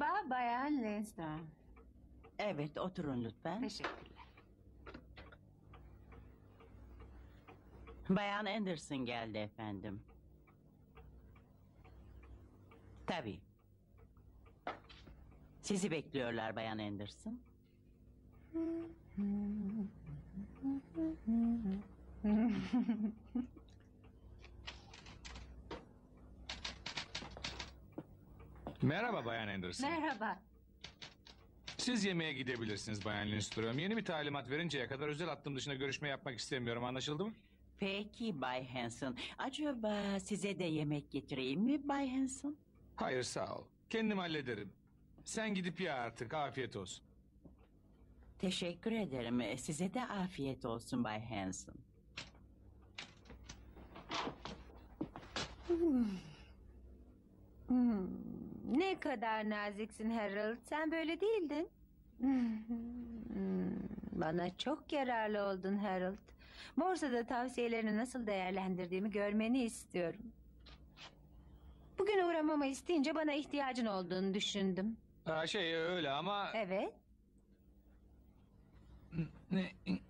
Bayan Lindstrom. Evet oturun lütfen. Teşekkürler. Bayan Anderson geldi efendim. Tabii. Sizi bekliyorlar Bayan Anderson. Merhaba Bayan Anderson. Merhaba. Siz yemeğe gidebilirsiniz Bayan Lindström. Yeni bir talimat verinceye kadar özel hattım dışında görüşme yapmak istemiyorum. Anlaşıldı mı? Peki Bay Hanson. Acaba size de yemek getireyim mi Bay Hanson? Hayır sağ ol. Kendim hallederim. Sen gidip ya artık. Afiyet olsun. Teşekkür ederim. Size de afiyet olsun Bay Hanson. Hmm, ne kadar naziksin Harold. Sen böyle değildin. Hmm, Bana çok yararlı oldun Harold. Borsada tavsiyelerini nasıl değerlendirdiğimi görmeni istiyorum. Bugün uğramamı isteyince bana ihtiyacın olduğunu düşündüm. Ha, şey öyle ama... Evet. Ne?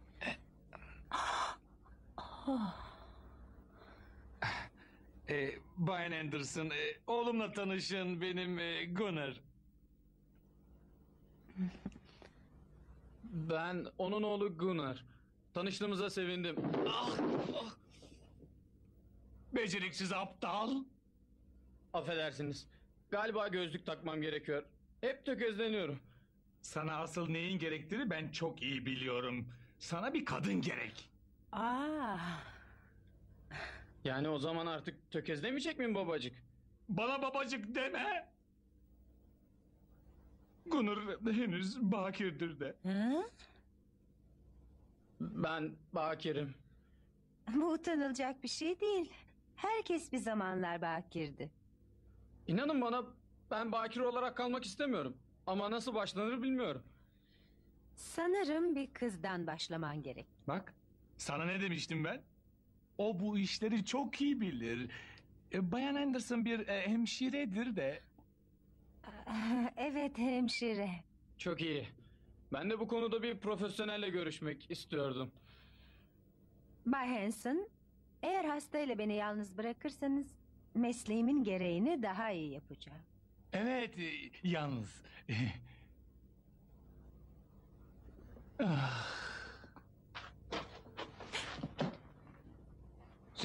E, Bayan Anderson, e, oğlumla tanışın benim e, Gunnar. Ben onun oğlu Gunnar. Tanıştığımıza sevindim. Ah! ah! Beceriksiz aptal. Affedersiniz. Galiba gözlük takmam gerekiyor. Hep tökezleniyorum. Sana asıl neyin gerektiğini ben çok iyi biliyorum. Sana bir kadın gerek. Aa, Yani o zaman artık tökezlemeyecek miyim babacık? Bana babacık deme. Gunur henüz bakirdir de. hı? Ben bakirim. Bu utanılacak bir şey değil. Herkes bir zamanlar bakirdi. İnanın bana ben bakir olarak kalmak istemiyorum. Ama nasıl başlanır bilmiyorum. Sanırım bir kızdan başlaman gerek. Bak sana ne demiştim ben? O bu işleri çok iyi bilir. E, Bayan Anderson bir e, hemşiredir de. Evet hemşire. Çok iyi. Ben de bu konuda bir profesyonelle görüşmek istiyordum. Bay Hanson, eğer hastayla beni yalnız bırakırsanız mesleğimin gereğini daha iyi yapacağım. Evet e, yalnız. Ah.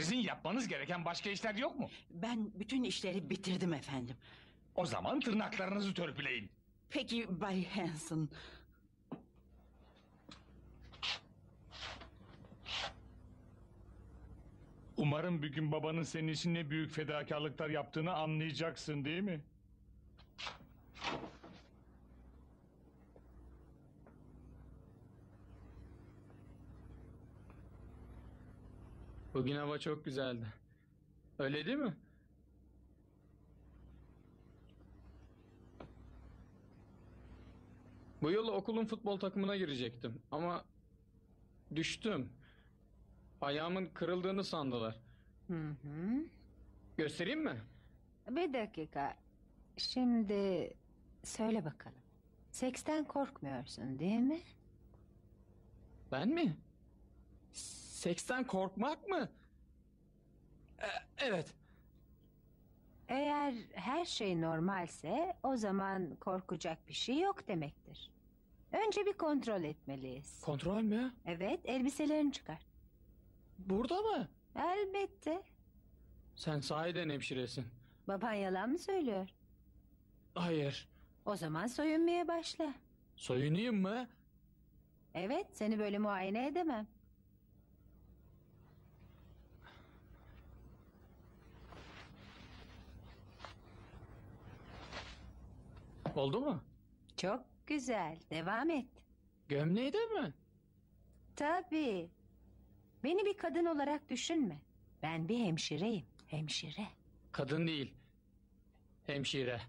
Sizin yapmanız gereken başka işler yok mu? Ben bütün işleri bitirdim efendim. O zaman tırnaklarınızı törpüleyin. Peki Bay Hanson. Umarım bir gün babanın senin için ne büyük fedakarlıklar yaptığını anlayacaksın değil mi? Bugün hava çok güzeldi. Öyle değil mi? Bu yıl okulun futbol takımına girecektim ama düştüm. Ayağımın kırıldığını sandılar. Hı hı. Göstereyim mi? Bir dakika. Şimdi söyle bakalım. Seksten korkmuyorsun değil mi? Ben mi? Seksten korkmak mı? E- evet. Eğer her şey normalse o zaman korkacak bir şey yok demektir. Önce bir kontrol etmeliyiz. Kontrol mü? Evet, elbiselerini çıkar. Burada mı? Elbette. Sen sahiden hemşiresin. Baban yalan mı söylüyor? Hayır. O zaman soyunmaya başla. Soyunayım mı? Evet, seni böyle muayene edemem. Oldu mu? Çok güzel. Devam et. Gömleği de mi? Tabii. Beni bir kadın olarak düşünme. Ben bir hemşireyim. Hemşire. Kadın değil. Hemşire.